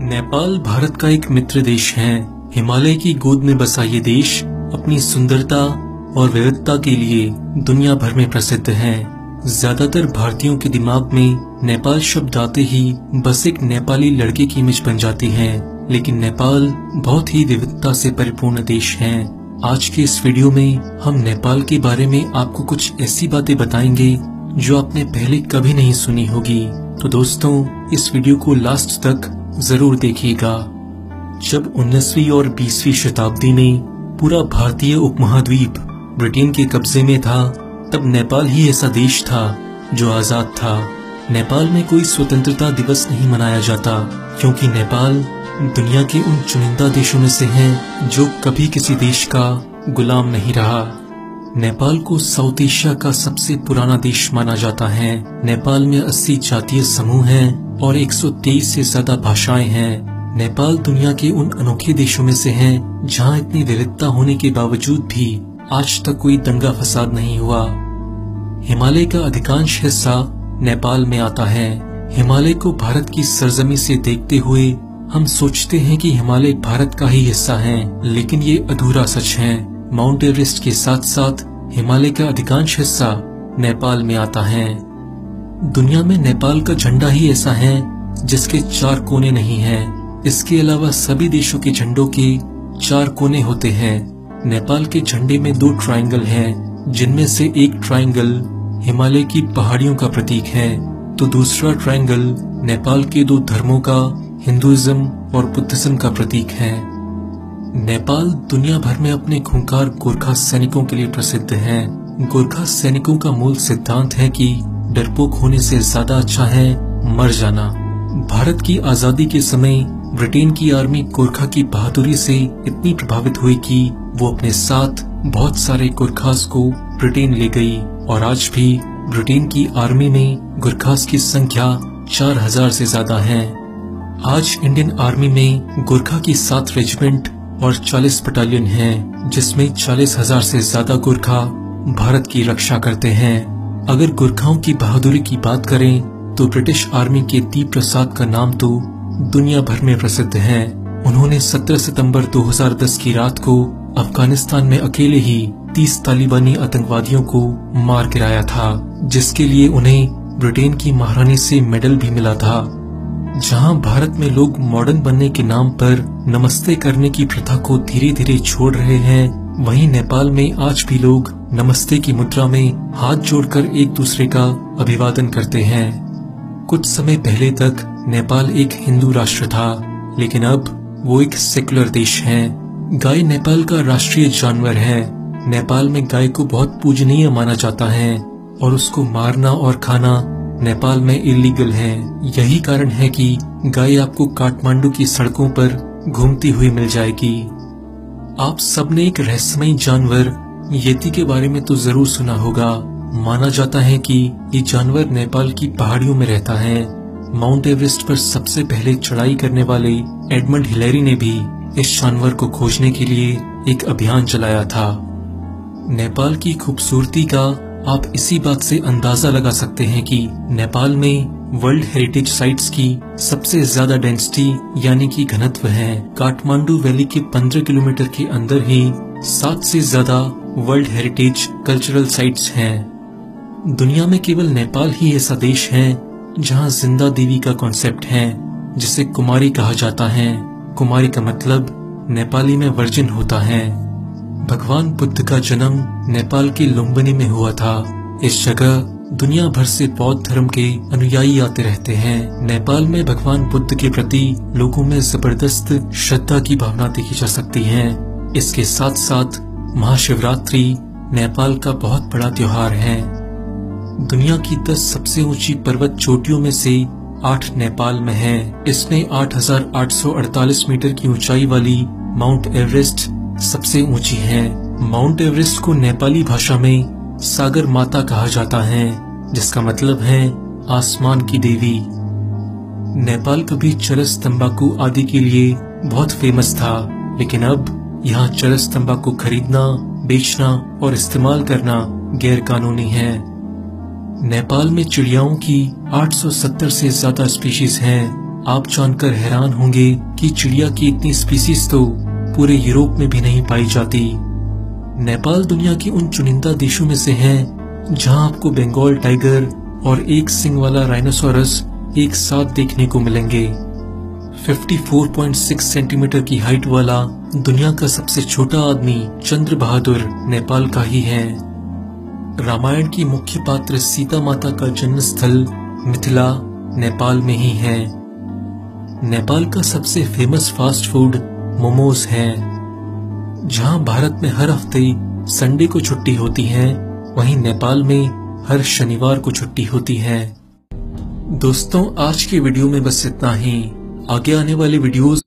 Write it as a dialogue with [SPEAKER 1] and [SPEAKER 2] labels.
[SPEAKER 1] नेपाल भारत का एक मित्र देश है। हिमालय की गोद में बसा ये देश अपनी सुंदरता और विविधता के लिए दुनिया भर में प्रसिद्ध है। ज़्यादातर भारतीयों के दिमाग में नेपाल शब्द आते ही बस एक नेपाली लड़के की इमेज बन जाती है। लेकिन नेपाल बहुत ही विविधता से परिपूर्ण देश है। आज के इस वीडियो में हम नेपाल के बारे में आपको कुछ ऐसी बातें बताएँगे जो आपने पहले कभी नहीं सुनी होगी। तो दोस्तों, इस वीडियो को लास्ट तक ज़रूर देखिएगा। जब 19वीं और 20वीं शताब्दी में पूरा भारतीय उपमहाद्वीप ब्रिटेन के कब्जे में था, तब नेपाल ही ऐसा देश था जो आज़ाद था। नेपाल में कोई स्वतंत्रता दिवस नहीं मनाया जाता, क्योंकि नेपाल दुनिया के उन चुनिंदा देशों में से है जो कभी किसी देश का गुलाम नहीं रहा। नेपाल को साउथ एशिया का सबसे पुराना देश माना जाता है। नेपाल में 80 जातीय समूह हैं और 123 से ज़्यादा भाषाएँ हैं। नेपाल दुनिया के उन अनोखे देशों में से है, जहाँ इतनी विविधता होने के बावजूद भी आज तक कोई दंगा फसाद नहीं हुआ। हिमालय का अधिकांश हिस्सा नेपाल में आता है। हिमालय को भारत की सरजमी से देखते हुए हम सोचते हैं कि हिमालय भारत का ही हिस्सा है, लेकिन ये अधूरा सच है। माउंट एवरेस्ट के साथ साथ हिमालय का अधिकांश हिस्सा नेपाल में आता है। दुनिया में नेपाल का झंडा ही ऐसा है जिसके चार कोने नहीं हैं। इसके अलावा सभी देशों के झंडों के चार कोने होते हैं। नेपाल के झंडे में दो ट्रायंगल हैं, जिनमें से एक ट्रायंगल हिमालय की पहाड़ियों का प्रतीक है तो दूसरा ट्रायंगल नेपाल के दो धर्मों का हिंदुइज्म और बुद्धिज्म का प्रतीक है। नेपाल दुनिया भर में अपने खूंखार गोरखा सैनिकों के लिए प्रसिद्ध है। गोरखा सैनिकों का मूल सिद्धांत है कि डरपोक होने से ज़्यादा अच्छा है मर जाना। भारत की आज़ादी के समय ब्रिटेन की आर्मी गोरखा की बहादुरी से इतनी प्रभावित हुई कि वो अपने साथ बहुत सारे गोरखास को ब्रिटेन ले गई और आज भी ब्रिटेन की आर्मी में गुरखास की संख्या चार हज़ार से ज़्यादा है। आज इंडियन आर्मी में गोरखा की सात रेजिमेंट और 40 बटालियन हैं, जिसमें चालीस हज़ार से ज़्यादा गोरखा भारत की रक्षा करते हैं। अगर गुरखाओं की बहादुरी की बात करें तो ब्रिटिश आर्मी के दीप प्रसाद का नाम तो दुनिया भर में प्रसिद्ध है। उन्होंने 17 सितंबर 2010 की रात को अफ़गानिस्तान में अकेले ही 30 तालिबानी आतंकवादियों को मार गिराया था, जिसके लिए उन्हें ब्रिटेन की महारानी से मेडल भी मिला था। जहाँ भारत में लोग मॉडर्न बनने के नाम पर नमस्ते करने की प्रथा को धीरे धीरे छोड़ रहे हैं वहीं नेपाल में आज भी लोग नमस्ते की मुद्रा में हाथ जोड़कर एक दूसरे का अभिवादन करते हैं। कुछ समय पहले तक नेपाल एक हिंदू राष्ट्र था, लेकिन अब वो एक सेकुलर देश है। गाय नेपाल का राष्ट्रीय जानवर है। नेपाल में गाय को बहुत पूजनीय माना जाता है, और उसको मारना और खाना नेपाल में इलीगल है। यही कारण है कि गाय आपको काठमांडू की सड़कों पर घूमती हुई मिल जाएगी। आप सबने एक रहस्यमय जानवर येती के बारे में तो ज़रूर सुना होगा। माना जाता है कि ये जानवर नेपाल की पहाड़ियों में रहता है। माउंट एवरेस्ट पर सबसे पहले चढ़ाई करने वाले एडमंड हिलेरी ने भी इस जानवर को खोजने के लिए एक अभियान चलाया था। नेपाल की खूबसूरती का आप इसी बात से अंदाज़ा लगा सकते हैं कि नेपाल में वर्ल्ड हेरिटेज साइट्स की सबसे ज़्यादा डेंसिटी यानी कि घनत्व है काठमांडू वैली के 15 किलोमीटर के अंदर ही सात से ज़्यादा वर्ल्ड हेरिटेज कल्चरल साइट्स हैं। दुनिया में केवल नेपाल ही ऐसा देश है जहाँ ज़िंदा देवी का कॉन्सेप्ट है, जिसे कुमारी कहा जाता है। कुमारी का मतलब नेपाली में वर्जिन होता है। भगवान बुद्ध का जन्म नेपाल के लुम्बनी में हुआ था। इस जगह दुनिया भर से बौद्ध धर्म के अनुयायी आते रहते हैं। नेपाल में भगवान बुद्ध के प्रति लोगों में ज़बरदस्त श्रद्धा की भावना देखी जा सकती है। इसके साथ साथ महाशिवरात्रि नेपाल का बहुत बड़ा त्योहार है। दुनिया की दस सबसे ऊँची पर्वत चोटियों में से आठ नेपाल में है। इसमें 8,848 मीटर की ऊंचाई वाली माउंट एवरेस्ट सबसे ऊँची है। माउंट एवरेस्ट को नेपाली भाषा में सागर माता कहा जाता है। जिसका मतलब है आसमान की देवी। नेपाल कभी चरस तंबाकू आदि के लिए बहुत फ़ेमस था, लेकिन अब यहाँ चरस तंबाकू खरीदना, बेचना और इस्तेमाल करना गैर कानूनी है। नेपाल में चिड़ियाओं की 870 से ज़्यादा स्पीशीज हैं। आप जानकर हैरान होंगे कि चिड़िया की इतनी स्पीसीज तो पूरे यूरोप में भी नहीं पाई जाती। नेपाल दुनिया के उन चुनिंदा देशों में से है जहाँ आपको बंगाल टाइगर और एक सिंग वाला राइनोसोरस एक साथ देखने को मिलेंगे। 54.6 सेंटीमीटर की हाइट वाला दुनिया का सबसे छोटा आदमी चंद्र बहादुर नेपाल का ही है। रामायण की मुख्य पात्र सीता माता का जन्म स्थल मिथिला नेपाल में ही है। नेपाल का सबसे फ़ेमस फास्ट फ़ूड मोमोज है, जहाँ भारत में हर हफ़्ते संडे को छुट्टी होती है। वहीं नेपाल में हर शनिवार को छुट्टी होती है। दोस्तों, आज की वीडियो में बस इतना ही। आगे आने वाले वीडियोस